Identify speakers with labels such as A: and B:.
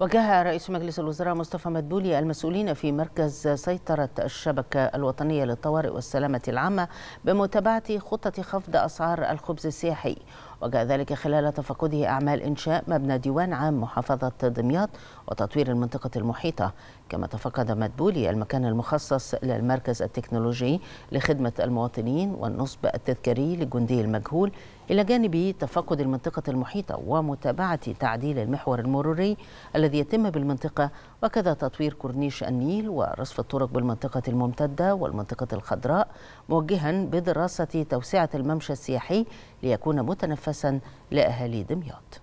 A: وجه رئيس مجلس الوزراء مصطفى مدبولي المسؤولين في مركز سيطرة الشبكة الوطنية للطوارئ والسلامة العامة بمتابعة خطة خفض أسعار الخبز السياحي. وجاء ذلك خلال تفقده أعمال إنشاء مبنى ديوان عام محافظة دمياط وتطوير المنطقة المحيطة. كما تفقد مدبولي المكان المخصص للمركز التكنولوجي لخدمة المواطنين والنصب التذكاري لجندي المجهول إلى جانب تفقد المنطقة المحيطة ومتابعة تعديل المحور المروري الذي يتم بالمنطقة وكذا تطوير كورنيش النيل ورصف الطرق بالمنطقة الممتدة والمنطقة الخضراء موجها بدراسة توسعة الممشى السياحي ليكون متنفسا لأهالي دمياط.